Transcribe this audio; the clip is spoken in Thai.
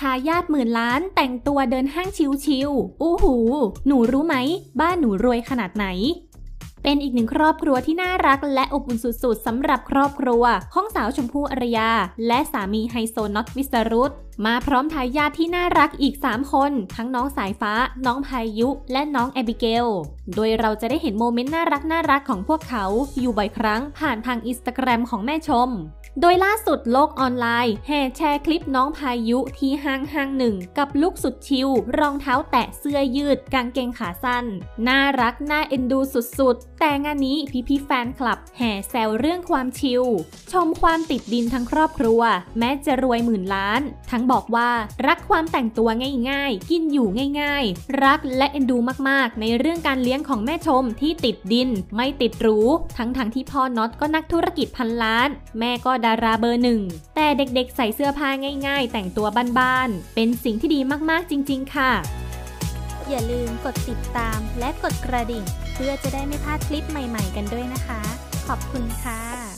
ทายาทหมื่นล้านแต่งตัวเดินห้างชิวๆอู้หู หนูรู้ไหม บ้านหนูรวยขนาดไหน เป็นอีกหนึ่งครอบครัวที่น่ารักและอบอุ่นสุดๆสำหรับครอบครัว ของสาวชมพู่อารยา และสามีไฮโซน็อตวิสรุตมาพร้อมทายาทที่น่ารักอีก 3 คน ทั้งน้องสายฟ้า น้องพายุ และน้องแอบิเกล โดยเราจะได้เห็นโมเมนต์น่ารักน่ารักของพวกเขา อยู่บ่อยครั้งผ่านทางอินสตาแกรมของแม่ชม โดยล่าสุดโลกออนไลน์ แห่แชร์คลิปน้องพายุที่ห้างห้างหนึ่ง กับลุคสุดชิลรองเท้าแตะเสื้อยืด กางเกงขาสั้น น่ารัก น่าเอ็นดูสุดๆ แต่งานนี้พี่พี่แฟนคลับ แห่แซวเรื่องความชิลชมความติดดินทั้งครอบครัว แม้จะรวยหมื่นล้าน ทั้งบอกว่ารักความแต่งตัวง่ายๆ กินอยู่ง่ายๆ รักและเอ็นดูมากๆ ในเรื่องการเลี้ยงของแม่ชมที่ติดดิน ไม่ติดหรูทั้งๆทที่พ่อน็อตก็นักธุรกิจพันล้าน แม่ก็ดาราเบอร์หนึ่ง แต่เด็กๆ ใส่เสื้อผ้าง่าย ๆ แต่งตัวบ้านๆ เป็นสิ่งที่ดีมากๆจริง ๆ ค่ะ อย่าลืมกดติดตามและกดกระดิ่ง เพื่อจะได้ไม่พลาดคลิปใหม่ ๆ กันด้วยนะคะ ขอบคุณค่ะ